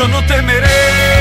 yo no temeré.